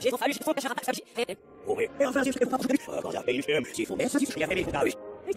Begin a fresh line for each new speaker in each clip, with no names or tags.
J'ai trop.
Oh, un de temps. Quand j'ai appelé le j'ai.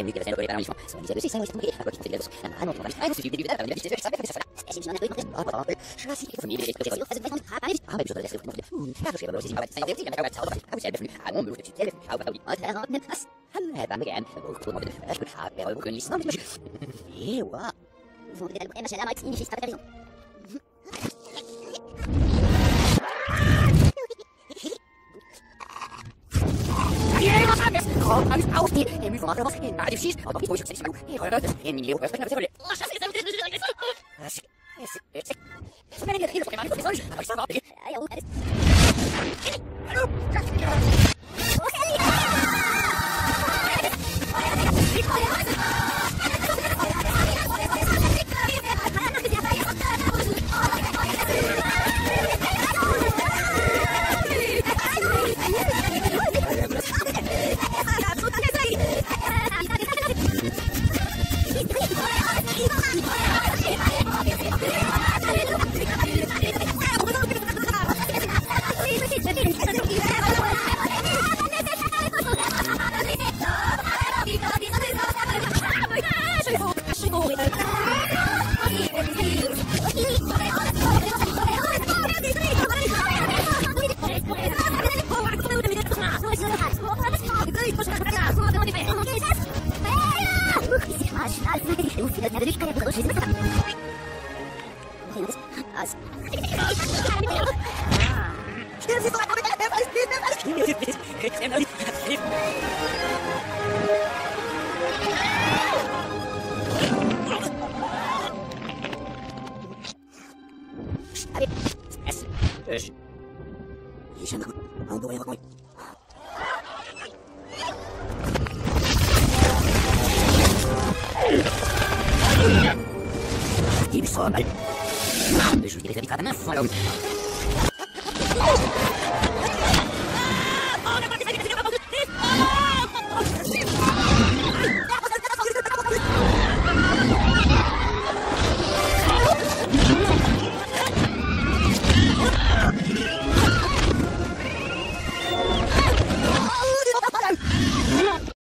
qui aime Luc Vassano, connaît pas l'enrichissement. Son ami, c'est le 6, c'est compliqué. À quoi qu'il te dise, un annon, on va faire un souci du début de la famille, c'est ça, c'est ça.
Et si je n'en ai pas eu, c'est pas
grave. Je suis assis, comme il est, c'est ça, c'est pas
grave. Ah,
mais je dois laisser le compte. Ah, je suis pas aussi, c'est pas grave. C'est pas grave. Ah, c'est bien. Ah, mon bleu, c'est bien. Ah, bah oui, on a
un passe.
هل هذا مكان ممكن أعبر عن الإسلام؟ إيه وا.
فوق ذلك أنا سلامة إني في استراتيجية
Auf die... Ich habe einen Augenblick. Y.